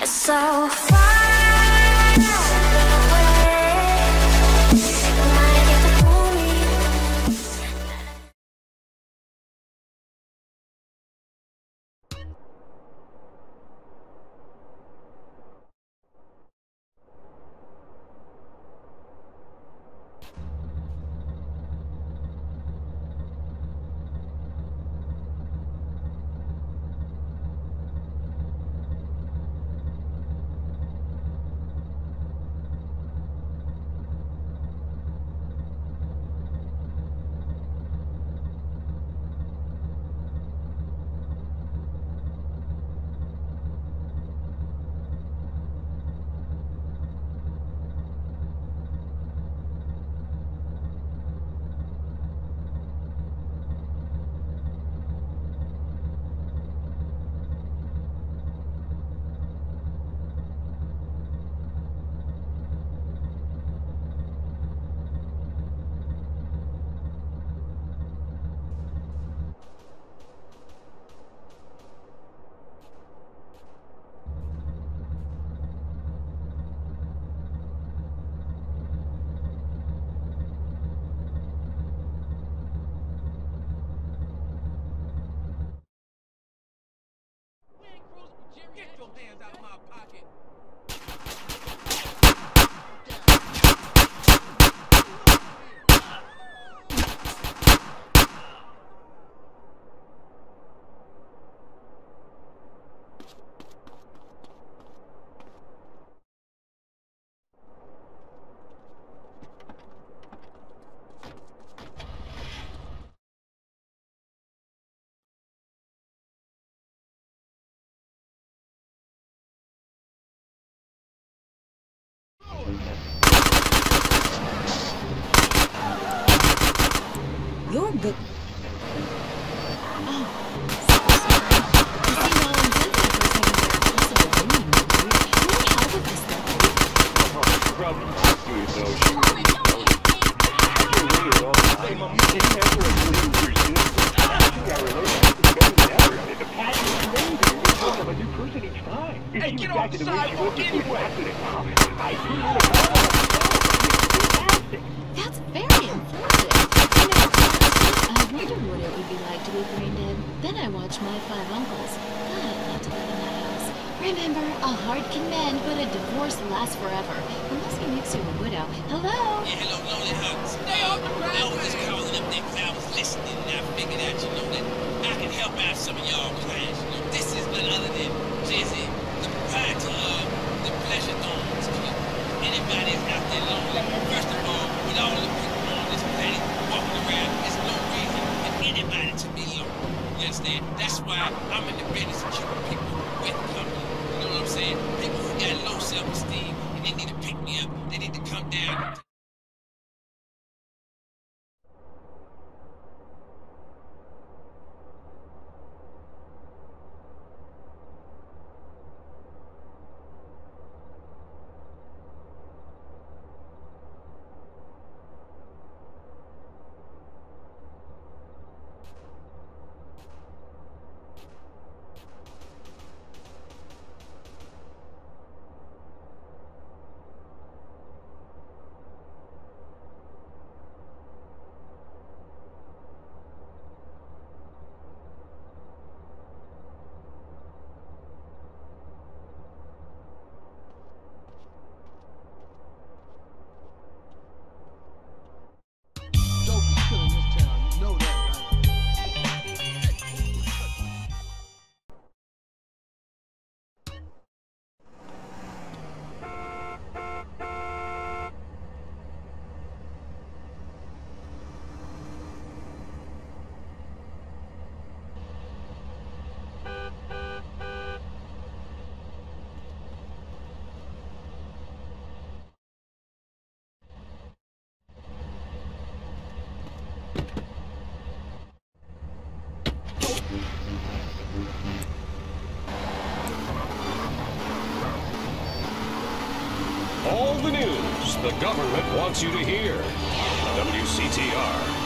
It's so far. Time. If Hey, get off the sidewalk anyway. the accident, I do really love Fantastic. That's very informative. You know, I wondered what it would be like to be brain dead. Then I watched My Five Uncles. God, I'd love to live in that house. Remember, a heart can mend, but a divorce lasts forever. Unless he makes you a widow. Hello? Yeah, hello, Lonely Hugs. Stay off the I was just calling up there 'cause I was listening and I figured out, you know, that I can help out some of y'all clients. You know, this is none other than Jay-Z, the proprietor of the Pleasure Domes Club. Anybody that's out there lonely, first of all, with all the people on this planet walking around, there's no reason for anybody to be lonely. You understand? That's why I'm in the business of keeping the government wants you to hear. WCTR.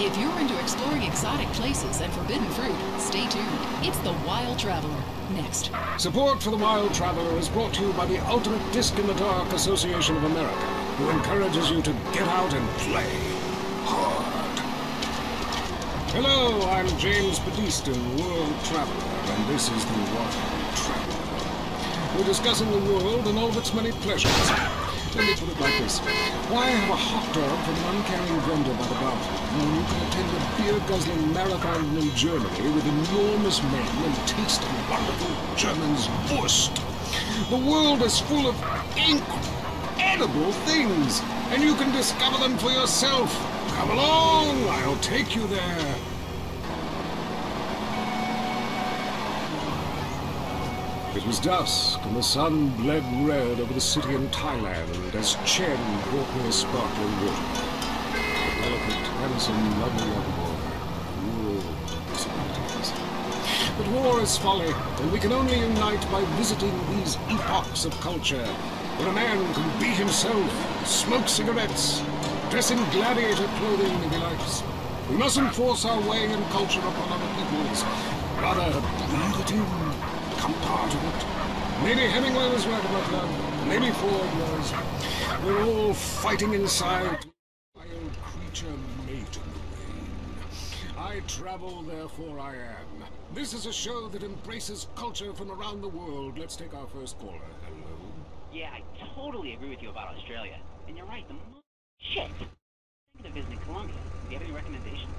If you're into exploring exotic places and forbidden fruit, stay tuned. It's The Wild Traveler. Next. Support for the Wild Traveler is brought to you by the Ultimate Disc in the Dark Association of America, who encourages you to get out and play hard. Hello, I'm James Pedeaston, World Traveler, and this is the Wild Traveler. We're discussing the world and all of its many pleasures. It like this. Why have a hot dog from an uncaring vendor by the bar when you can attend a beer-guzzling marathon in Germany with enormous men and taste a wonderful German's Wurst? The world is full of incredible things, and you can discover them for yourself. Come along, I'll take you there. It was dusk, and the sun bled red over the city in Thailand as Chen brought me a sparkling water. A delicate, handsome, lovely young boy. Possibilities. But war is folly, and we can only unite by visiting these epochs of culture, where a man can be himself, smoke cigarettes, dress in gladiator clothing if he likes. We mustn't force our way and culture upon other peoples. Rather, breathe it in, become part of it. Maybe Hemingway was right about love. Maybe Ford was. We're all fighting inside. Wild creature made in the rain. I travel, therefore I am. This is a show that embraces culture from around the world. Let's take our first caller. Hello. Yeah, I totally agree with you about Australia. And you're right, the shit. Of visiting Colombia. Do you have any recommendations?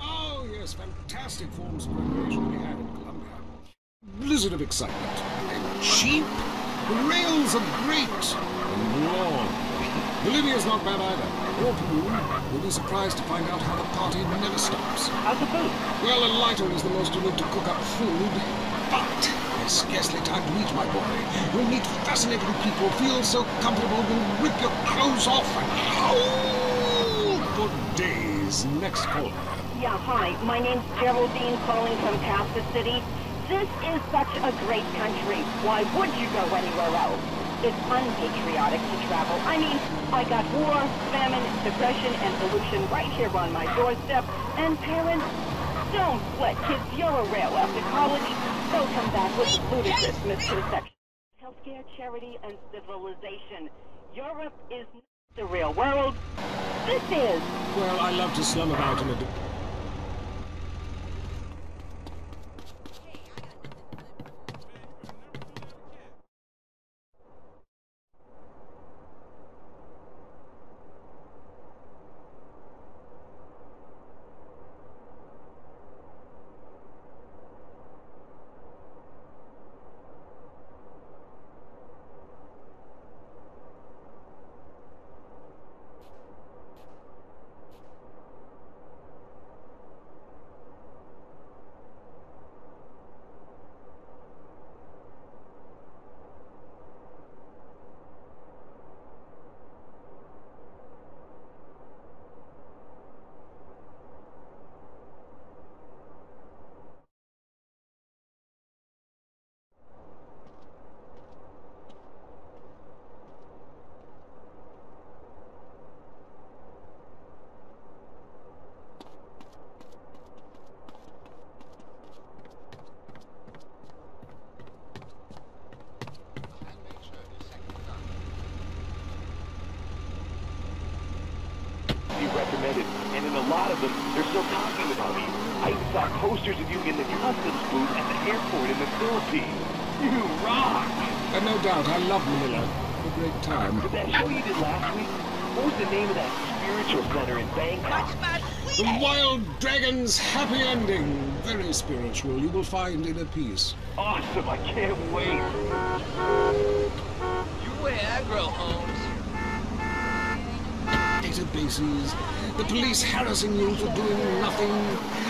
Oh, yes, fantastic forms of recreation we had in Colombia. Blizzard of excitement. And cheap. The rails are great. And long. Bolivia's not bad either. Or Peru. You'll be surprised to find out how the party never stops. How's the food? Well, a lighter is the most you need to cook up food. But there's scarcely time to eat, my boy. You'll meet fascinating people, feel so comfortable you'll rip your clothes off and howl for days. Next caller. Yeah, hi. My name's Geraldine calling from Pastor City. This is such a great country. Why would you go anywhere else? It's unpatriotic to travel. I mean, I got war, famine, depression, and pollution right here on my doorstep. And parents, don't let kids Euro-rail after college. They'll come back with ludicrous misconceptions. Healthcare, charity, and civilization. Europe is not the real world. This is. Well, I love to slum about in a... d- be recommended, and in a lot of them, they're still talking about you. I even saw posters of you in the customs booth at the airport in the Philippines. You rock! And no doubt, I love Manila. A great time. But that show you did last week, what was the name of that spiritual center in Bangkok? The Wild Dragon's Happy Ending. Very spiritual. You will find inner peace. Awesome, I can't wait. You wear aggro, Holmes. Databases. The police harassing you for doing nothing.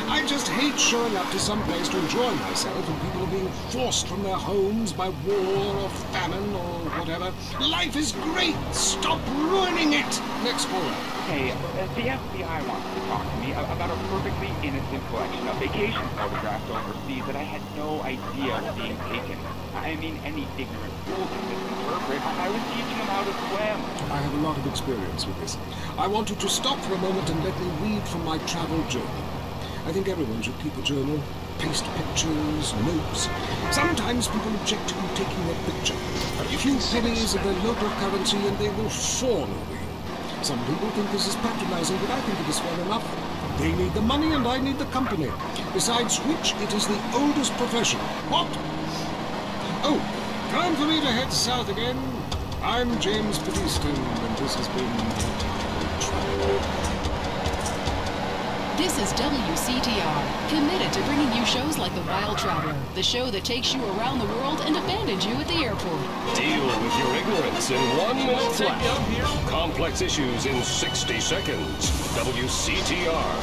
I just hate showing up to some place to enjoy myself and people are being forced from their homes by war or famine or whatever. Life is great. Stop ruining it. Next caller. Hey, uh, the FBI wants to talk to me about a perfectly innocent collection of vacation photographs overseas that I had no idea were being taken. I mean, any ignorant fool can misinterpret. I was teaching them how to swim. I have a lot of experience with this. I want you to stop for a moment and let me read from my travel journal. I think everyone should keep a journal. Paste pictures, notes. Sometimes people object to you taking a picture. A few pennies of their local currency and they will fawn over. Some people think this is patronizing, but I think it is fair enough. They need the money and I need the company. Besides which, it is the oldest profession. What? Oh, time for me to head south again. I'm James Pedeaston, and this has been. This is WCTR, committed to bringing you shows like The Wild Traveler, the show that takes you around the world and abandons you at the airport. Deal with your ignorance in one minute flat. Complex issues in 60 seconds. WCTR.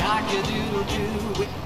Cock-a-doodle-doo.